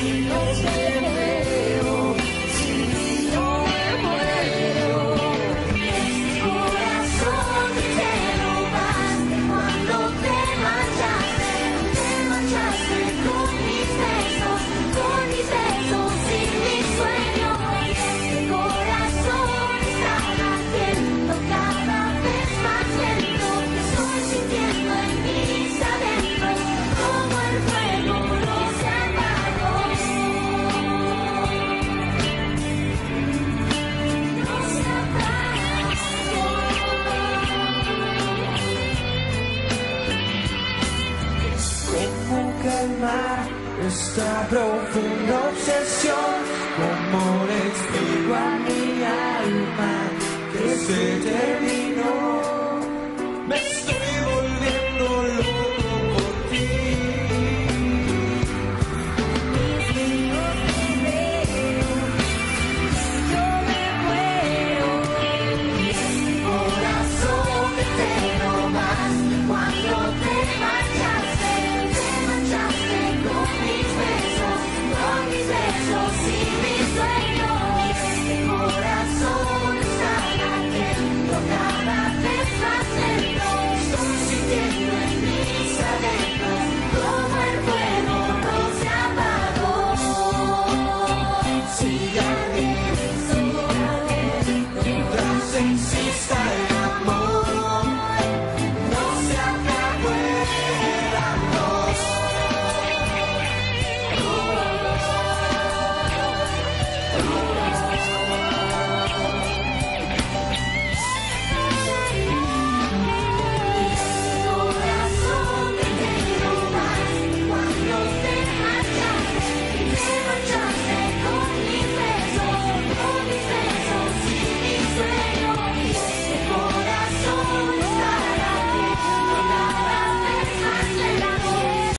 Thank you. Esta profunda obsesión, como le explico a mi alma que se te